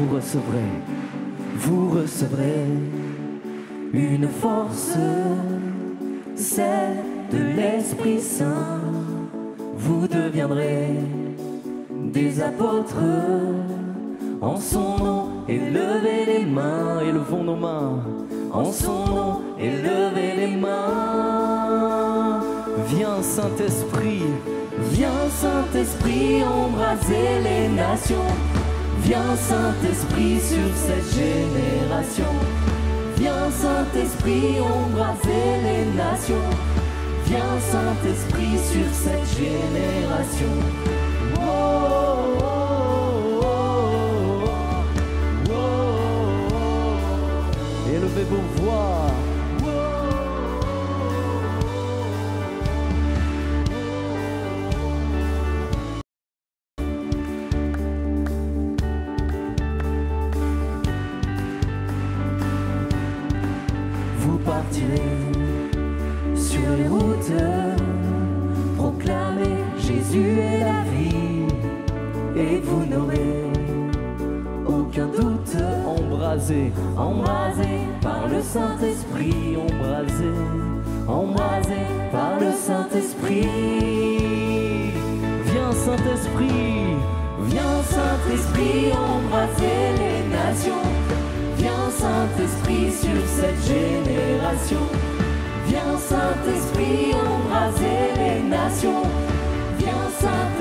vous recevrez, vous recevrez une force, celle de l'Esprit Saint. Vous deviendrez des apôtres en son nom. Élevez les mains, élevons nos mains en son nom. Élevez les mains. Viens Saint-Esprit, viens Saint-Esprit embraser les nations. Viens Saint-Esprit sur cette génération. Viens Saint-Esprit embraser les nations. Viens Saint-Esprit sur cette génération. Élevez vos voix. Sur les routes, proclamez Jésus est la vie, et vous n'aurez aucun doute. Embrasé, embrasé par le Saint-Esprit, embrasé, embrasé par le Saint-Esprit. Viens Saint-Esprit, viens Saint-Esprit embraser les nations. Viens Saint-Esprit sur cette génération. Viens Saint-Esprit embraser les nations. Viens Saint-Esprit.